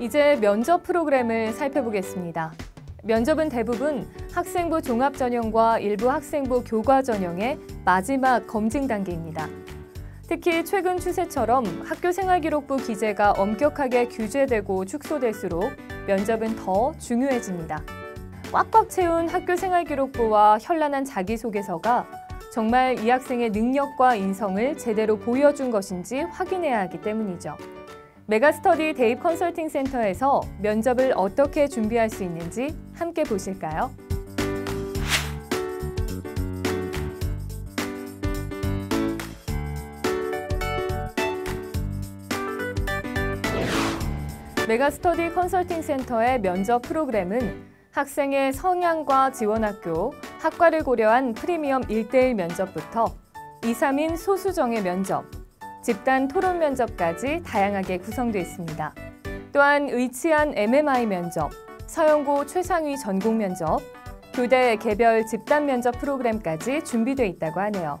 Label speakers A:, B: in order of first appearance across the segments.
A: 이제 면접 프로그램을 살펴보겠습니다. 면접은 대부분 학생부 종합 전형과 일부 학생부 교과 전형의 마지막 검증 단계입니다. 특히 최근 추세처럼 학교 생활기록부 기재가 엄격하게 규제되고 축소될수록 면접은 더 중요해집니다. 꽉꽉 채운 학교 생활기록부와 현란한 자기소개서가 정말 이 학생의 능력과 인성을 제대로 보여준 것인지 확인해야 하기 때문이죠. 메가스터디 대입 컨설팅 센터에서 면접을 어떻게 준비할 수 있는지 함께 보실까요? 메가스터디 컨설팅 센터의 면접 프로그램은 학생의 성향과 지원학교, 학과를 고려한 프리미엄 1대1 면접부터 2, 3인 소수정의 면접, 집단 토론 면접까지 다양하게 구성되어 있습니다. 또한 의치한 MMI 면접, 서영고 최상위 전공 면접, 교대 개별 집단 면접 프로그램까지 준비되어 있다고 하네요.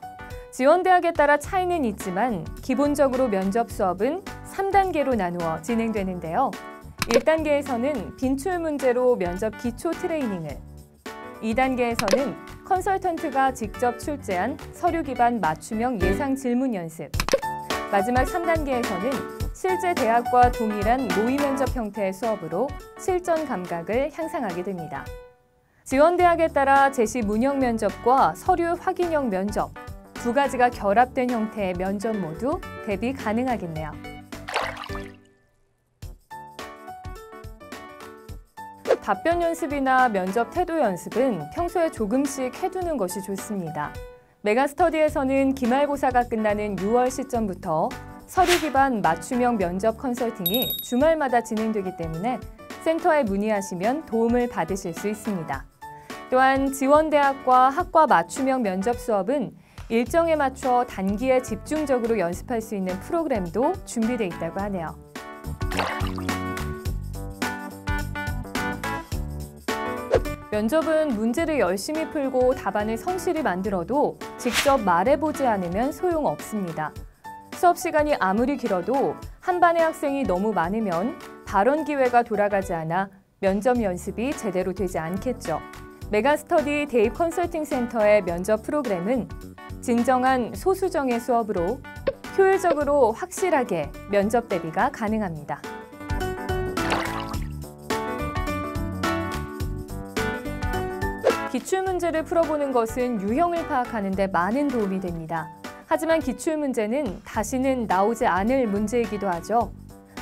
A: 지원대학에 따라 차이는 있지만 기본적으로 면접 수업은 3단계로 나누어 진행되는데요. 1단계에서는 빈출 문제로 면접 기초 트레이닝을, 2단계에서는 컨설턴트가 직접 출제한 서류 기반 맞춤형 예상 질문 연습, 마지막 3단계에서는 실제 대학과 동일한 모의 면접 형태의 수업으로 실전 감각을 향상하게 됩니다. 지원 대학에 따라 제시 문형 면접과 서류 확인형 면접 두 가지가 결합된 형태의 면접 모두 대비 가능하겠네요. 답변 연습이나 면접 태도 연습은 평소에 조금씩 해두는 것이 좋습니다. 메가스터디에서는 기말고사가 끝나는 6월 시점부터 서류 기반 맞춤형 면접 컨설팅이 주말마다 진행되기 때문에 센터에 문의하시면 도움을 받으실 수 있습니다. 또한 지원대학과 학과 맞춤형 면접 수업은 일정에 맞춰 단기에 집중적으로 연습할 수 있는 프로그램도 준비되어 있다고 하네요. 면접은 문제를 열심히 풀고 답안을 성실히 만들어도 직접 말해보지 않으면 소용없습니다. 수업 시간이 아무리 길어도 한 반의 학생이 너무 많으면 발언 기회가 돌아가지 않아 면접 연습이 제대로 되지 않겠죠. 메가스터디 대입 컨설팅 센터의 면접 프로그램은 진정한 소수정의 수업으로 효율적으로 확실하게 면접 대비가 가능합니다. 기출문제를 풀어보는 것은 유형을 파악하는 데 많은 도움이 됩니다. 하지만 기출문제는 다시는 나오지 않을 문제이기도 하죠.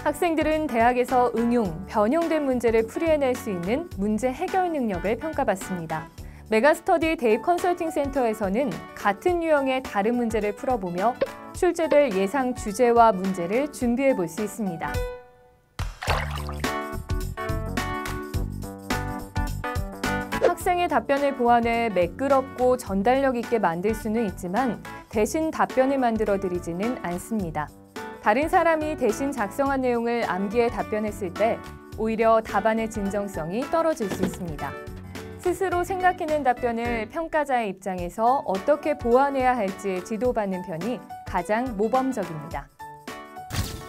A: 학생들은 대학에서 응용, 변형된 문제를 풀이해낼 수 있는 문제 해결 능력을 평가받습니다. 메가스터디 대입 컨설팅 센터에서는 같은 유형의 다른 문제를 풀어보며 출제될 예상 주제와 문제를 준비해 볼 수 있습니다. 답변을 보완해 매끄럽고 전달력 있게 만들 수는 있지만 대신 답변을 만들어 드리지는 않습니다. 다른 사람이 대신 작성한 내용을 암기해 답변했을 때 오히려 답안의 진정성이 떨어질 수 있습니다. 스스로 생각해낸 답변을 평가자의 입장에서 어떻게 보완해야 할지 지도받는 편이 가장 모범적입니다.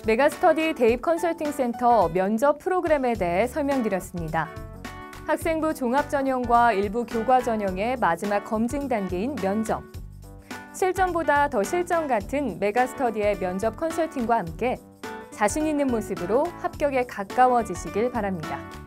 A: 메가스터디 대입 컨설팅 센터 면접 프로그램에 대해 설명드렸습니다. 학생부 종합 전형과 일부 교과 전형의 마지막 검증 단계인 면접. 실전보다 더 실전 같은 메가스터디의 면접 컨설팅과 함께 자신 있는 모습으로 합격에 가까워지시길 바랍니다.